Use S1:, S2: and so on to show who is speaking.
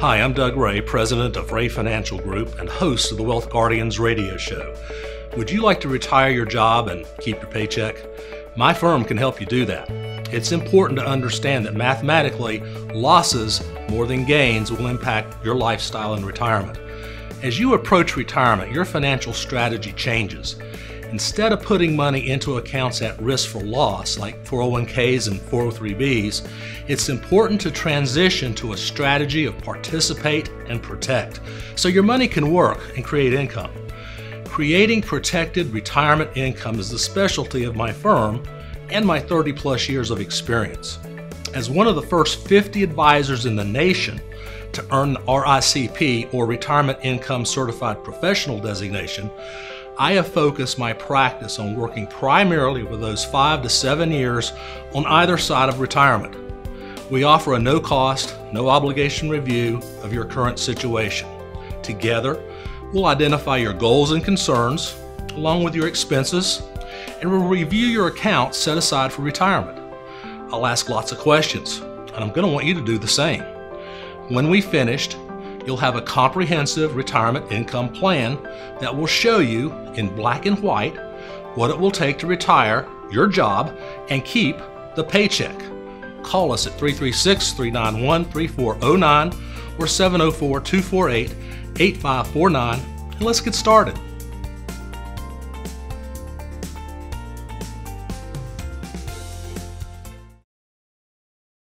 S1: Hi, I'm Doug Ray, president of Ray Financial Group and host of the Wealth Guardians radio show. Would you like to retire your job and keep your paycheck? My firm can help you do that. It's important to understand that mathematically, losses more than gains will impact your lifestyle in retirement. As you approach retirement, your financial strategy changes. Instead of putting money into accounts at risk for loss, like 401ks and 403bs, it's important to transition to a strategy of participate and protect so your money can work and create income. Creating protected retirement income is the specialty of my firm and my 30 plus years of experience. As one of the first 50 advisors in the nation to earn the RICP or Retirement Income Certified Professional designation, I have focused my practice on working primarily with those five to seven years on either side of retirement. We offer a no cost, no obligation review of your current situation. Together, we'll identify your goals and concerns, along with your expenses, and we'll review your account set aside for retirement. I'll ask lots of questions, and I'm going to want you to do the same. When we finished, you'll have a comprehensive retirement income plan that will show you in black and white what it will take to retire your job and keep the paycheck. Call us at 336 391 3409 or 704 248 8549 and let's get started.